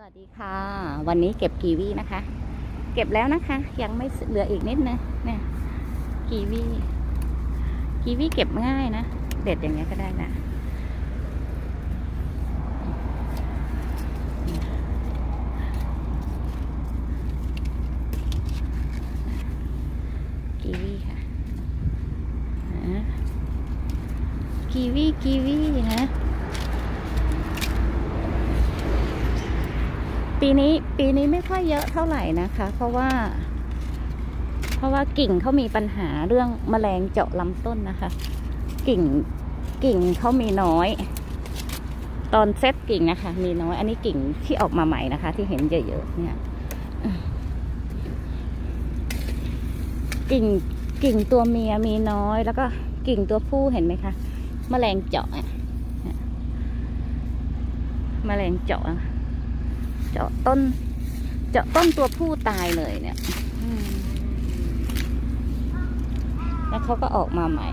สวัสดีค่ะ วันนี้เก็บกีวีนะคะ เก็บแล้วนะคะ ยังไม่เหลืออีกนิดนะเนี่ยกีวีกีวีเก็บง่ายนะ เด็ดอย่างเงี้ยก็ได้นะกีวีค่ะอะกีวีกีวีนะ ปีนี้ปีนี้ไม่ค่อยเยอะเท่าไหร่นะคะ เพราะว่า เพราะว่ากิ่งเขามีปัญหาเรื่องแมลงเจาะลำต้นนะคะ กิ่งกิ่งเขามีน้อย ตอนเซตกิ่งนะคะ มีน้อย อันนี้กิ่งที่ออกมาใหม่นะคะ ที่เห็นเยอะๆเนี่ยกิ่งกิ่งตัวเมียมีน้อย แล้วก็กิ่งตัวผู้เห็นไหมคะแมลงเจาะอะแมลงเจาะ จาะต้น เจาะต้นตัวผู้ตายเลยเนี่ยอืมแล้วเขาก็ออกมาใหม่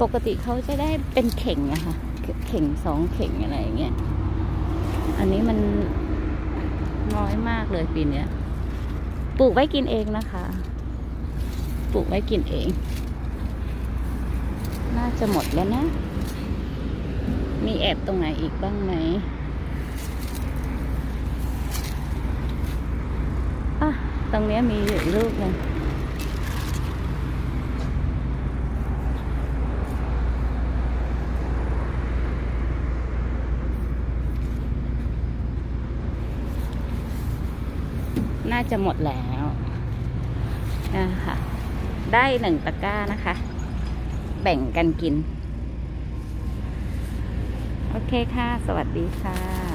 ปกติเขาจะได้เป็นเข่งอะค่ะ เข่งสองเข่งอะไรอย่างเงี้ย อันนี้มันน้อยมากเลยปีเนี้ย ปลูกไว้กินเองนะคะ ปลูกไว้กินเอง น่าจะหมดแล้วนะ มีแอบตรงไหนอีกบ้างไหมอะตรงนี้มีอยู่อีกลูกหนึง น่าจะหมดแล้วนะคะได้หนึ่งตะกร้านะคะ แบ่งกันกิน โอเคค่ะ สวัสดีค่ะ